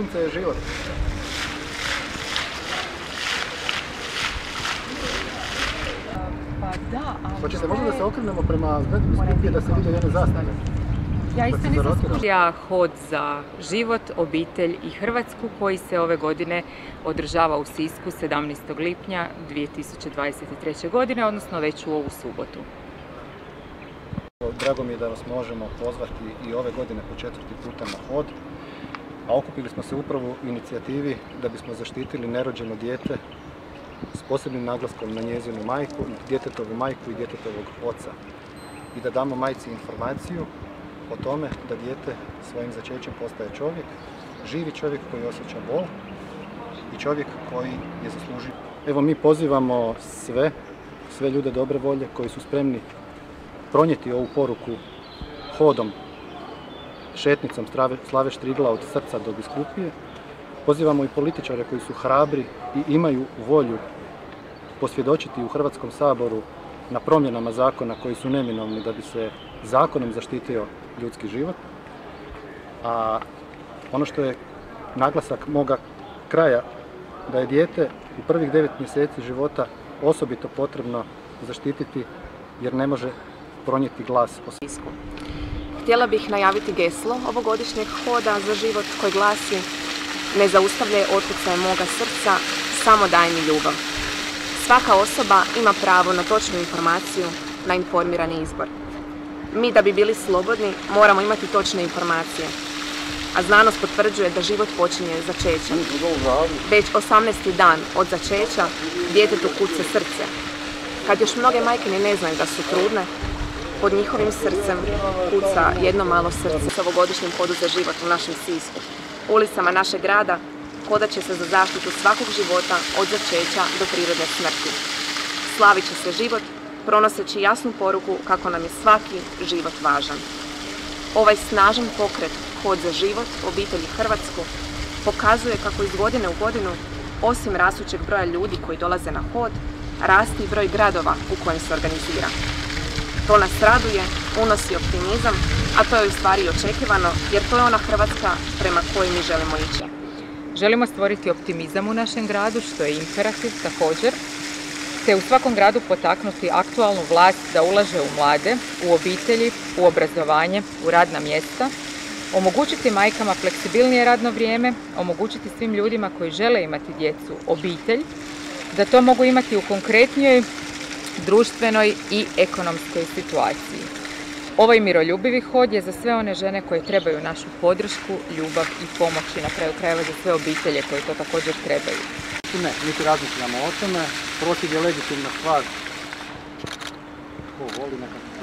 Sunce je život. Pa da, ali... Hoćete možda da se okrenemo prema zgradi biskupije da se vide jedne zastave? Ja isto nisam skušala hod za život, obitelj i Hrvatsku koji se ove godine održava u Sisku 17. lipnja 2023. godine, odnosno već u ovu subotu. Drago mi je da vas možemo pozvati i ove godine po četvrti puta na hod. A okupili smo se upravo u inicijativi da bismo zaštitili nerođeno dijete s posebnim naglaskom na njezinu majku, djetetovu majku i djetetovog oca. I da damo majci informaciju o tome da dijete svojim začećem postaje čovjek, živi čovjek koji osjeća bol i čovjek koji je zaslužio. Evo mi pozivamo sve, sve ljude dobre volje koji su spremni pronijeti ovu poruku hodom, šetnicom Slave Štrigla od srca do biskupije. Pozivamo i političare koji su hrabri i imaju volju posvjedočiti u Hrvatskom saboru na promjenama zakona koji su neminovni da bi se zakonom zaštitio ljudski život. A ono što je naglasak moga kraja, da je dijete u prvih devet mjeseci života osobito potrebno zaštititi jer ne može pronijeti glas o Sisku. Htjela bih najaviti geslo ovogodišnjeg hoda za život koji glasi Ne zaustavljaj otkucaje moga srca, samo daj mi ljubav. Svaka osoba ima pravo na točnu informaciju, na informirani izbor. Mi da bi bili slobodni moramo imati točne informacije. A znanost potvrđuje da život počinje začećem. Već 18. dan od začeća djetetu kuca srce. Kad još mnoge majke ne znaju da su trudne, pod njihovim srcem kuca jedno malo srce s ovogodišnjim hodu za život u našem Sisku. Ulicama našeg grada hodat će se za zaštitu svakog života od začeća do prirodne smrti. Slavit će se život, pronoseći jasnu poruku kako nam je svaki život važan. Ovaj snažan pokret, hod za život, obitelji Hrvatsku, pokazuje kako iz godine u godinu, osim rastućeg broja ljudi koji dolaze na hod, rasti broj gradova u kojem se organizira. To nas raduje, unosi optimizam, a to je u stvari očekivano jer to je ona Hrvatska prema kojoj mi želimo ići. Želimo stvoriti optimizam u našem gradu, što je imperativ također, te u svakom gradu potaknuti aktualnu vlast da ulaže u mlade, u obitelji, u obrazovanje, u radna mjesta, omogućiti majkama fleksibilnije radno vrijeme, omogućiti svim ljudima koji žele imati djecu obitelj, da to mogu imati u konkretnijoj društvenoj i ekonomskoj situaciji. Ovaj miroljubivi hod je za sve one žene koje trebaju našu podršku, ljubav i pomoć i na kraju krajeva za sve obitelje koje to također trebaju. Ne, niti razmišljamo o tome. Protiv je legitimna stvar. Ko voli neka protestira.